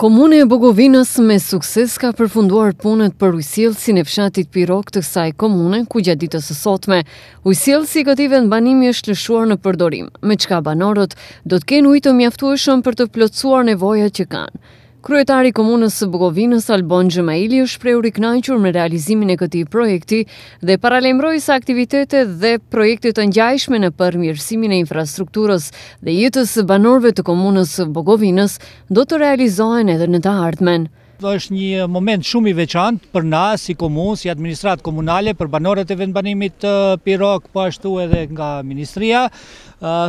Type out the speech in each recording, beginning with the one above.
Komuna e Bogovinës me sukses ka përfunduar punët për ujësjellësin e fshatit Pirok të kësaj komune, ku gjatë ditës së sotme, ujësjellësi i këtij vendbanimi është lëshuar në përdorim, me çka banorët do të kenë ujë të mjaftueshëm për të plotësuar nevojat që kanë. Kryetari i Komunës së Bogovinës, Albon Xhemaili është shprehur i kënaqur me realizimin e këtij projekti dhe paralajmëroi se aktivitete dhe projekte të ngjashme në përmirësimin e infrastrukturës dhe jetës së banorëve të komunës së Bogovinës do të realizohen edhe në të ardhmen. Është një moment shumë i veçantë për na si komunë, si administratë komunale, për banorët e vendbanimit Pirok, po ashtu edhe nga ministria.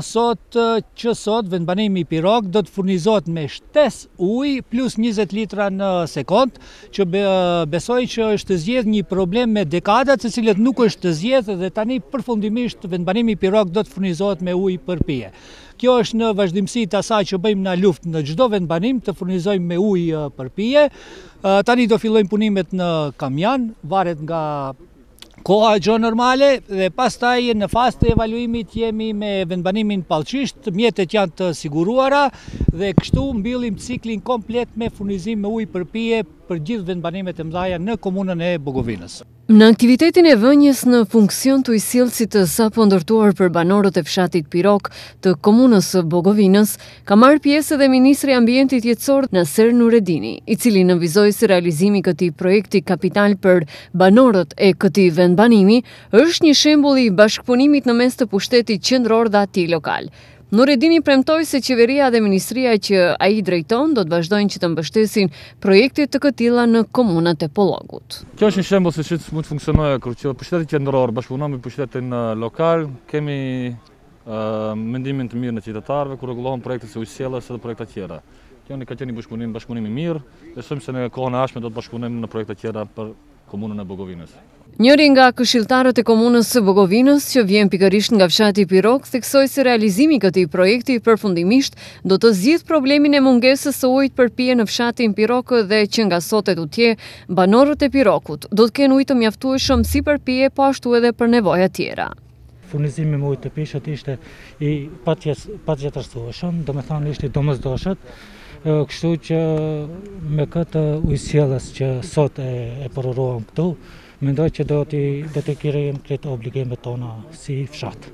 Sot që sot vendbanimi Pirok do të furnizohet me shtesë ujë plus 20 litra në sekondë. që besoj që është zgjedh një problem me dekada të cilat nuk është zgjedh dhe tani përfundimisht vendbanimi Pirok do të furnizohet me ujë për pije. Kjo është në vazhdimësi të asaj që bëjmë ne luftë në çdo vendbanim të furnizojmë me ujë për pije. Tani do fillojmë punimet në Kamjan, varet nga Koha gjo normale dhe pastaj në fazë të evaluimit jemi me vendbanimin Pallçisht, mjetet janë të siguruara dhe kështu mbyllim ciklin komplet me furnizim me ujë për pije për gjithë vendbanimet e mdhaja në komunën e Bogovinës. Në aktivitetin e vënies në funksion të ujësjellësit të sapondërtuar për banorët e fshatit Pirok të komunës së Bogovinës, Ka marrë pjesë edhe ministri i Ambientit Jetësor, Naser Nuredini, i cili nënvizoi se realizimi i këtij projekti kapital për banorët e këtij vendbanimi është një shembull i bashkëpunimit në mes të pushtetit qendror dhe atij lokal. Nuredini premtoi se qeveria dhe ministria që ai drejton do të vazhdojnë që të mbështesin projekte të këtilla në komunat e Pollogut. Kjo është një shembull se si mund të funksionojë kur pushteti qendror bashkëpunon me pushtetin lokal. Kemi mendim në të mirën e qytetarëve kur rregullohen projekte si ujësjellës edhe projekte tjera. Kjo ka qenë një bashkëpunim, bashkëpunim i mirë. Besojmë se në kohën e ardhshme do të bashkëpunojmë në projekte tjera për komunën e Bogovinës. Njëri nga këshilltarët e komunës së Bogovinës, që vjen pikërisht nga fshati Pirok, theksoi se realizimi i këtij projekti përfundimisht do të zgjidhë problemin e mungesës së ujit për pije në fshatin Pirok dhe që nga sot e tutje banorët e Pirokut do të kenë ujë të mjaftueshëm si për pije po ashtu edhe për nevoja tjera. furnizimi me ujë të pijshëm ishte i patjetërsueshëm, domethënë ishte i domosdoshëm, kështu që me këtë ujësjellës që sot e, e përuruam këtu, mendoj që do t'i do t'i kryejmë këto obligimet tona si fshat.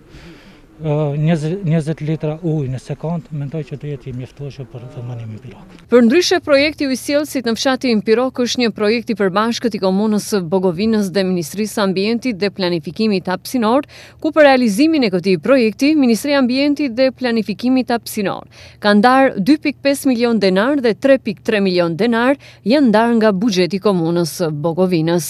20, 20 litra ujë në sekondë, mendoj që do jetë i mjaftueshëm për vendbanimin Pirok. Përndryshe projekti i ujësjellësit në fshatin Pirok është një projekt i përbashkët i Komunës së Bogovinës dhe Ministrisë së Ambientit dhe Planifikimit Hapësinor, ku për realizimin e këtij projekti, Ministria e Ambientit dhe Planifikimit Hapësinor, ka ndarë dy pikë pesë milionë denarë dhe tre pikë tre milionë denarë janë ndarë nga buxheti i Komunës së Bogovinës.